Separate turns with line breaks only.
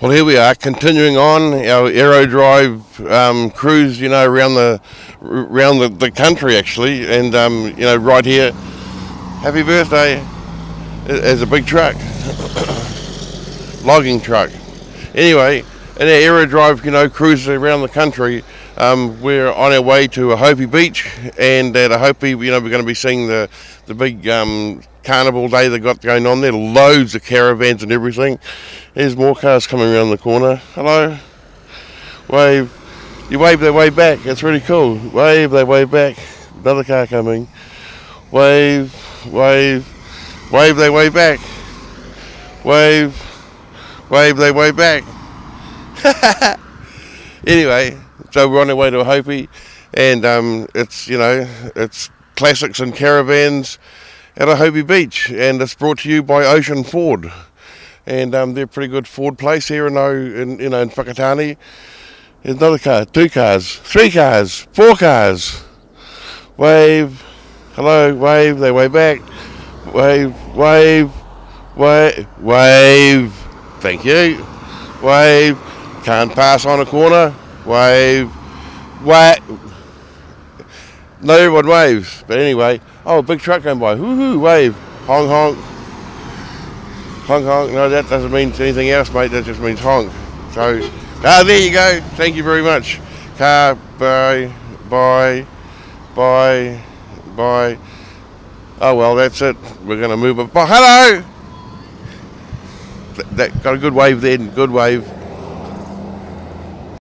Well, here we are, continuing on our Aero Drive um, cruise. You know, around the around the, the country actually, and um, you know, right here. Happy birthday! As a big truck, logging truck. Anyway, in our Aero Drive, you know, cruises around the country. Um, we're on our way to Ohope Beach, and at Ohope, you know, we're going to be seeing the the big um, carnival day they got going on there. Loads of caravans and everything. There's more cars coming around the corner. Hello. Wave. You wave their way back. That's really cool. Wave their way back. Another car coming. Wave. Wave. Wave their way back. Wave. Wave their way back. anyway, so we're on our way to Ohope, and um, it's you know it's classics and caravans at Ohope Beach, and it's brought to you by Ocean Ford, and um, they're a pretty good Ford place here in, in you know in Whakatane. There's another car, two cars, three cars, four cars. Wave, hello, wave, they way back. Wave, wave, wave, wave. Thank you. Wave, can't pass on a corner. Wave, wave. Not everyone waves, but anyway. Oh, a big truck going by. Woohoo, wave. Honk, honk. Honk, honk. No, that doesn't mean anything else, mate. That just means honk. So, ah, there you go. Thank you very much. Car, bye, bye, bye, bye. Oh, well, that's it. We're going to move up. Oh, hello! That, that got a good wave then. Good wave.